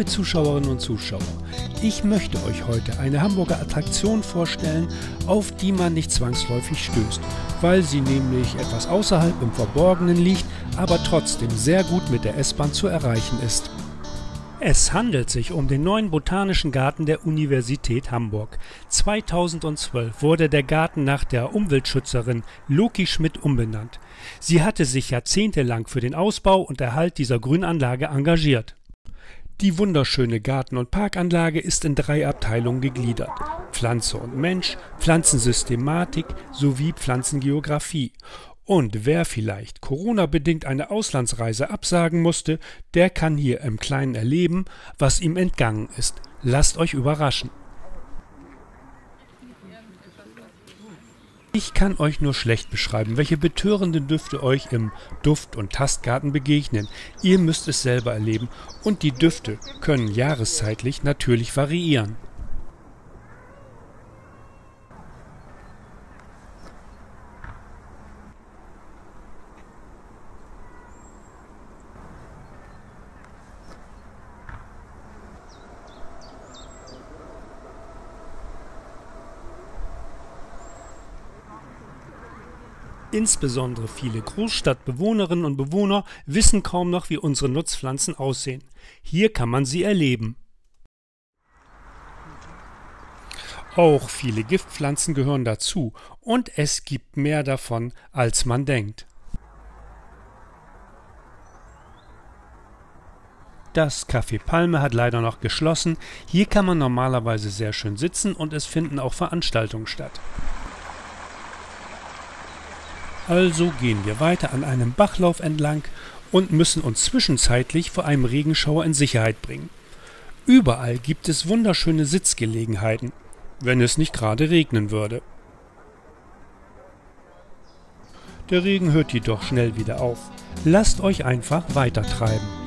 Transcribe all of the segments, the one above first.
Liebe Zuschauerinnen und Zuschauer, ich möchte euch heute eine Hamburger Attraktion vorstellen, auf die man nicht zwangsläufig stößt, weil sie nämlich etwas außerhalb im Verborgenen liegt, aber trotzdem sehr gut mit der S-Bahn zu erreichen ist. Es handelt sich um den neuen Botanischen Garten der Universität Hamburg. 2012 wurde der Garten nach der Umweltschützerin Loki Schmidt umbenannt. Sie hatte sich jahrzehntelang für den Ausbau und Erhalt dieser Grünanlage engagiert. Die wunderschöne Garten- und Parkanlage ist in drei Abteilungen gegliedert. Pflanze und Mensch, Pflanzensystematik sowie Pflanzengeographie und wer vielleicht Corona-bedingt eine Auslandsreise absagen musste, der kann hier im Kleinen erleben, was ihm entgangen ist. Lasst euch überraschen. Ich kann euch nur schlecht beschreiben, welche betörenden Düfte euch im Duft- und Tastgarten begegnen. Ihr müsst es selber erleben und die Düfte können jahreszeitlich natürlich variieren. Insbesondere viele Großstadtbewohnerinnen und Bewohner wissen kaum noch, wie unsere Nutzpflanzen aussehen. Hier kann man sie erleben. Auch viele Giftpflanzen gehören dazu und es gibt mehr davon, als man denkt. Das Café Palme hat leider noch geschlossen. Hier kann man normalerweise sehr schön sitzen und es finden auch Veranstaltungen statt. Also gehen wir weiter an einem Bachlauf entlang und müssen uns zwischenzeitlich vor einem Regenschauer in Sicherheit bringen. Überall gibt es wunderschöne Sitzgelegenheiten, wenn es nicht gerade regnen würde. Der Regen hört jedoch schnell wieder auf. Lasst euch einfach weitertreiben.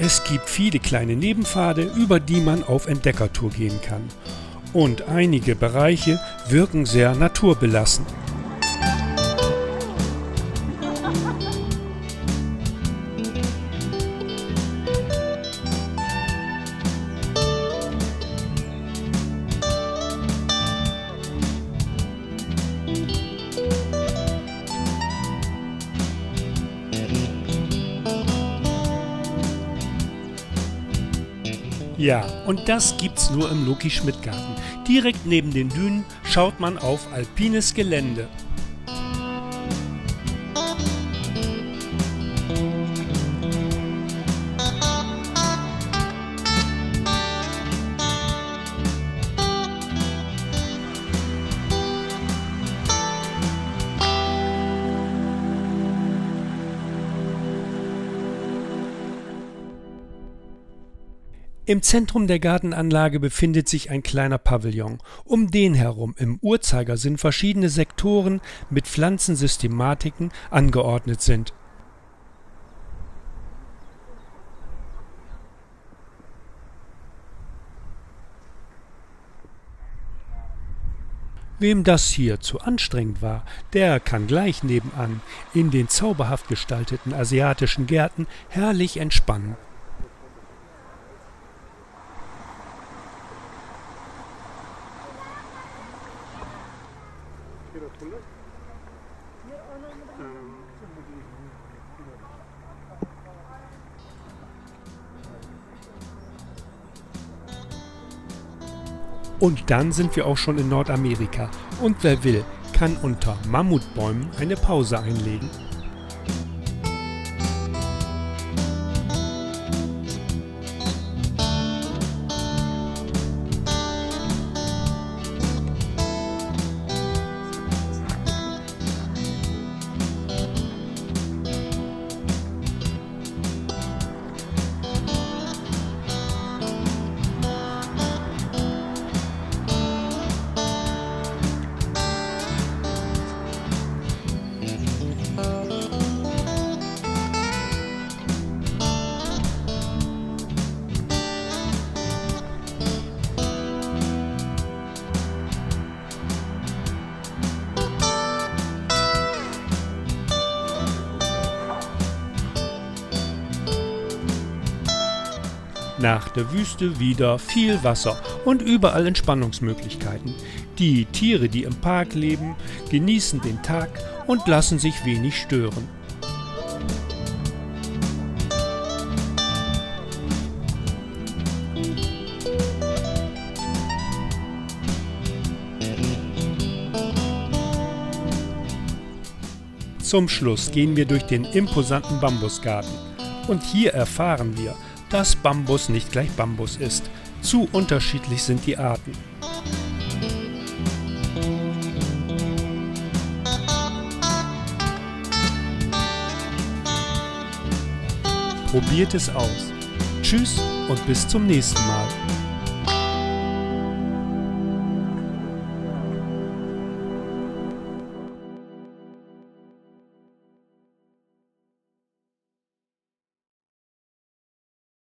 Es gibt viele kleine Nebenpfade, über die man auf Entdeckertour gehen kann. Und einige Bereiche wirken sehr naturbelassen. Ja, und das gibt's nur im Loki-Schmidt-Garten. Direkt neben den Dünen schaut man auf alpines Gelände. Im Zentrum der Gartenanlage befindet sich ein kleiner Pavillon. Um den herum im Uhrzeigersinn verschiedene Sektoren mit Pflanzensystematiken angeordnet sind. Wem das hier zu anstrengend war, der kann gleich nebenan in den zauberhaft gestalteten asiatischen Gärten herrlich entspannen. Und dann sind wir auch schon in Nordamerika. Und wer will, kann unter Mammutbäumen eine Pause einlegen. Nach der Wüste wieder viel Wasser und überall Entspannungsmöglichkeiten. Die Tiere, die im Park leben, genießen den Tag und lassen sich wenig stören. Zum Schluss gehen wir durch den imposanten Bambusgarten. Und hier erfahren wir, dass Bambus nicht gleich Bambus ist. Zu unterschiedlich sind die Arten. Probiert es aus. Tschüss und bis zum nächsten Mal.